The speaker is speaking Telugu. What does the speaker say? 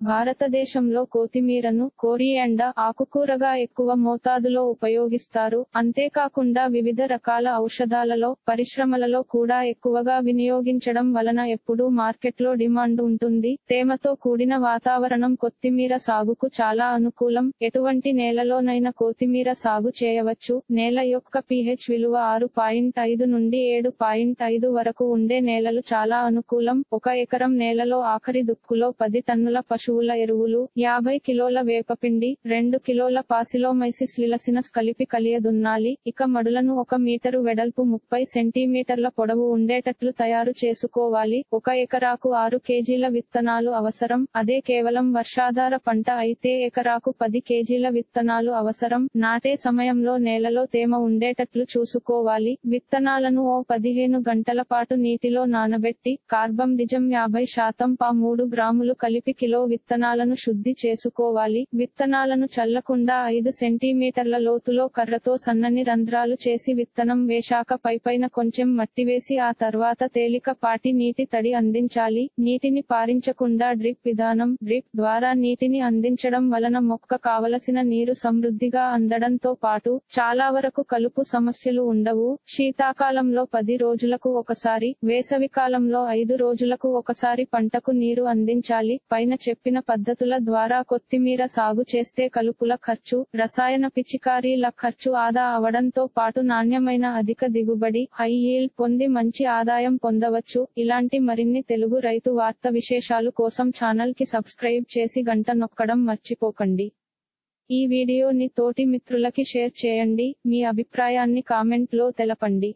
భారతదేశంలో కొత్తిమీరను కోరియాండ ఆకుకూరగా ఎక్కువ మోతాదులో ఉపయోగిస్తారు. అంతేకాకుండా వివిధ రకాల ఔషధాలలో పరిశ్రమలలో కూడా ఎక్కువగా వినియోగించడం వలన ఎప్పుడూ మార్కెట్లో డిమాండ్ ఉంటుంది. తేమతో కూడిన వాతావరణం కొత్తిమీర సాగుకు చాలా అనుకూలం. ఎటువంటి నేలలోనైనా కొత్తిమీర సాగు చేయవచ్చు. నేల యొక్క పిహెచ్ విలువ ఆరు పాయింట్ ఐదు నుండి ఏడు పాయింట్ ఐదు వరకు ఉండే నేలలు చాలా అనుకూలం. ఒక ఎకరం నేలలో ఆఖరి దుక్కులో పది టన్నుల పశువుల ఎరువులు యాభై కిలోల వేపపిండి రెండు కిలోల పాసిలోమైసిస్ లిలసినస్ కలిపి కలియదున్నాలి. ఇక మడులను ఒక మీటరు వెడల్పు ముప్పై సెంటీమీటర్ల పొడవు ఉండేటట్లు తయారు చేసుకోవాలి. ఒక ఎకరాకు ఆరు కేజీల విత్తనాలు అవసరం. అదే కేవలం వర్షాధార పంట అయితే ఎకరాకు పది కేజీల విత్తనాలు అవసరం. నాటే సమయంలో నేలలో తేమ ఉండేటట్లు చూసుకోవాలి. విత్తనాలను ఓ పదిహేను గంటల పాటు నీటిలో నానబెట్టి కార్బం నిజం యాభై శాతం పా మూడు గ్రాములు కలిపి కిలో విత్తనాలను శుద్ధి చేసుకోవాలి. విత్తనాలను చల్లకుండా ఐదు సెంటీమీటర్ల లోతులో కర్రతో సన్నని రంధ్రాలు చేసి విత్తనం వేశాక పైపైన కొంచెం మట్టి వేసి ఆ తర్వాత తేలికపాటి నీటి తడి అందించాలి. నీటిని పారించకుండా డ్రిప్ విధానం డ్రిప్ ద్వారా నీటిని అందించడం వలన మొక్క కావలసిన నీరు సమృద్ధిగా అందడంతో పాటు చాలా వరకు కలుపు సమస్యలు ఉండవు. శీతాకాలంలో పది రోజులకు ఒకసారి వేసవికాలంలో ఐదు రోజులకు ఒకసారి పంటకు నీరు అందించాలి. పైన చెప్పిన పద్ధతుల ద్వారా కొత్తిమీర సాగు చేస్తే కలుపుల ఖర్చు రసాయన పిచికారీల ఖర్చు ఆదా అవడంతో పాటు నాణ్యమైన అధిక దిగుబడి హై yield పొంది మంచి ఆదాయం పొందవచ్చు. ఇలాంటి మరిన్ని తెలుగు రైతు వార్త విశేషాలు కోసం ఛానల్కి సబ్స్క్రైబ్ చేసి గంట నొక్కడం మర్చిపోకండి. ఈ వీడియోని తోటి మిత్రులకి షేర్ చేయండి. మీ అభిప్రాయాన్ని కామెంట్లో తెలపండి.